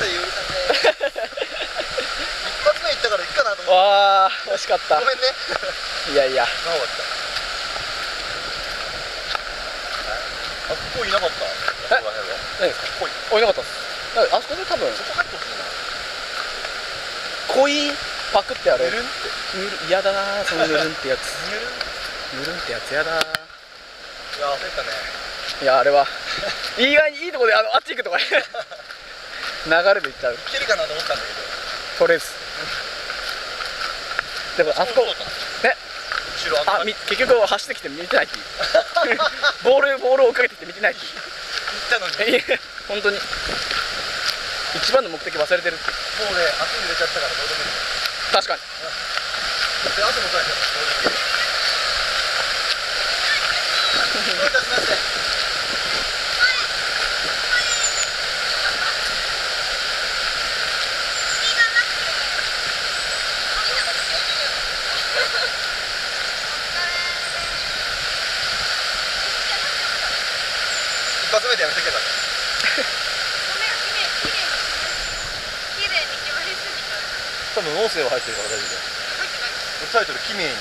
せゆうりね一発目いったからいくかなと思って。わあ惜しかった。ごめんね。いやいや。あ終わった。あここいなかった。え？何ですか？こい。おいなかったっす。あそこで多分そこ入ってほしいな。恋パクってあれぬるんって。ぬる嫌だなそのぬるんってやつ。ぬるん。ぬるんってやつやだいや焦ったね。いやあれは。意外にいいとこであのあっち行くとかれで行っちゃういけるかなと思ったんだけど。とりあえず。でもあそこねああみ結局走ってきて見てないっていうボールボールを追っかけてきて見てないっていう行ったのに。本当に。一番の目的忘れてるってね足に入れちゃったからどうでもいい。確かに。で汗もかいちゃった正直どういたしまして一発目でやめとけば。多分音声は入ってるから大丈夫だよタイトル「キメイに」